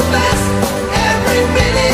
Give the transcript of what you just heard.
the best every minute.